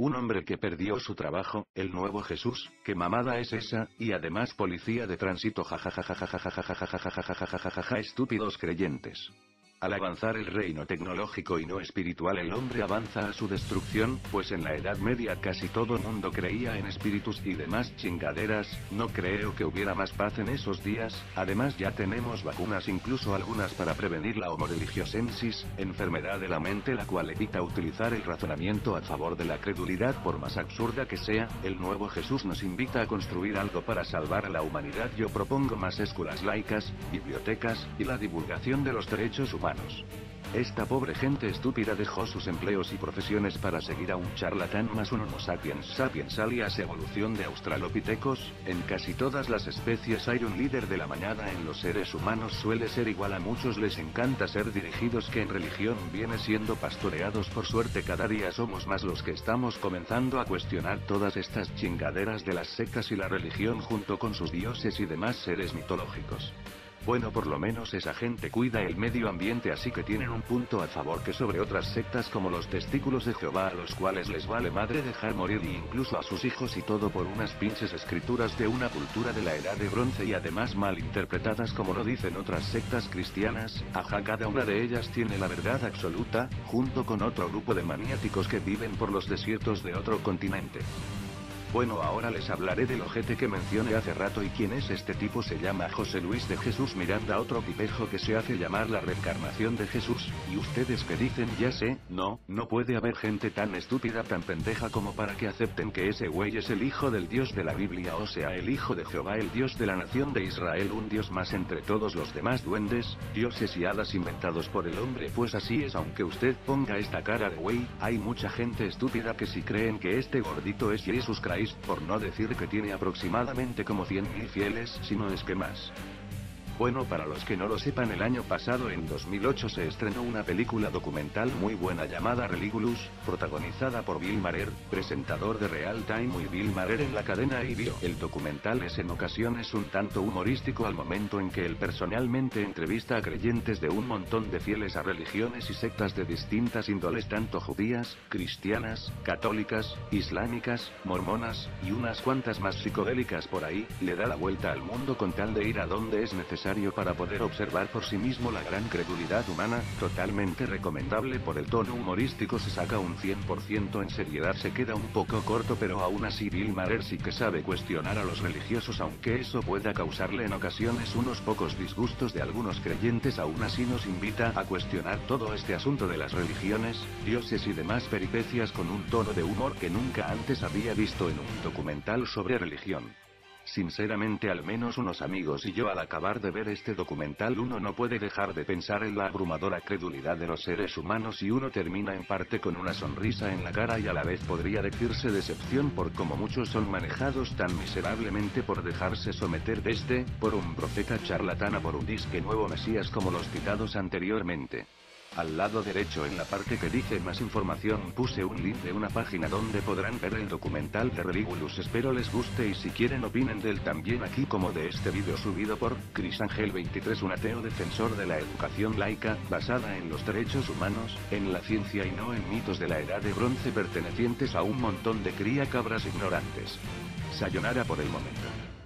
un hombre que perdió su trabajo, el nuevo Jesús, que mamada es esa, y además policía de tránsito jajajajajajajajajajajajajajajajaja estúpidos creyentes. Al avanzar el reino tecnológico y no espiritual el hombre avanza a su destrucción, pues en la Edad Media casi todo mundo creía en espíritus y demás chingaderas, no creo que hubiera más paz en esos días, además ya tenemos vacunas incluso algunas para prevenir la homoreligiosensis, enfermedad de la mente la cual evita utilizar el razonamiento a favor de la credulidad por más absurda que sea, el nuevo Jesús nos invita a construir algo para salvar a la humanidad. Yo propongo más escuelas laicas, bibliotecas, y la divulgación de los derechos humanos. Esta pobre gente estúpida dejó sus empleos y profesiones para seguir a un charlatán más un Homo sapiens sapiens alias evolución de australopitecos, en casi todas las especies hay un líder de la mañana en los seres humanos suele ser igual a muchos. Les encanta ser dirigidos que en religión viene siendo pastoreados. Por suerte cada día somos más los que estamos comenzando a cuestionar todas estas chingaderas de las sectas y la religión junto con sus dioses y demás seres mitológicos. Bueno por lo menos esa gente cuida el medio ambiente así que tienen un punto a favor que sobre otras sectas como los testículos de Jehová a los cuales les vale madre dejar morir y incluso a sus hijos y todo por unas pinches escrituras de una cultura de la edad de bronce y además mal interpretadas como lo dicen otras sectas cristianas, ajá cada una de ellas tiene la verdad absoluta, junto con otro grupo de maniáticos que viven por los desiertos de otro continente. Bueno ahora les hablaré del ojete que mencioné hace rato y quién es este tipo. Se llama José Luis de Jesús Miranda otro tipejo que se hace llamar la reencarnación de Jesús, y ustedes que dicen ya sé, no, no puede haber gente tan estúpida tan pendeja como para que acepten que ese güey es el hijo del Dios de la Biblia o sea el hijo de Jehová el Dios de la nación de Israel un Dios más entre todos los demás duendes, dioses y hadas inventados por el hombre. Pues así es aunque usted ponga esta cara de güey, hay mucha gente estúpida que si creen que este gordito es Jesús Christ por no decir que tiene aproximadamente como 100.000 fieles, si no es que más. Bueno para los que no lo sepan el año pasado en 2008 se estrenó una película documental muy buena llamada Religulous, protagonizada por Bill Maher, presentador de Real Time y Bill Maher en la cadena HBO. El documental es en ocasiones un tanto humorístico al momento en que él personalmente entrevista a creyentes de un montón de fieles a religiones y sectas de distintas índoles tanto judías, cristianas, católicas, islámicas, mormonas, y unas cuantas más psicodélicas por ahí, le da la vuelta al mundo con tal de ir a donde es necesario para poder observar por sí mismo la gran credulidad humana, totalmente recomendable por el tono humorístico se saca un 100% en seriedad se queda un poco corto pero aún así Bill Maher sí que sabe cuestionar a los religiosos aunque eso pueda causarle en ocasiones unos pocos disgustos de algunos creyentes aún así nos invita a cuestionar todo este asunto de las religiones, dioses y demás peripecias con un tono de humor que nunca antes había visto en un documental sobre religión. Sinceramente al menos unos amigos y yo al acabar de ver este documental uno no puede dejar de pensar en la abrumadora credulidad de los seres humanos y uno termina en parte con una sonrisa en la cara y a la vez podría decirse decepción por cómo muchos son manejados tan miserablemente por dejarse someter desde, por un profeta charlatana por un disque nuevo mesías como los citados anteriormente. Al lado derecho en la parte que dice más información puse un link de una página donde podrán ver el documental de Religulous espero les guste y si quieren opinen del también aquí como de este vídeo subido por Chris Angel 23 un ateo defensor de la educación laica, basada en los derechos humanos, en la ciencia y no en mitos de la edad de bronce pertenecientes a un montón de cría cabras ignorantes. Sayonara por el momento.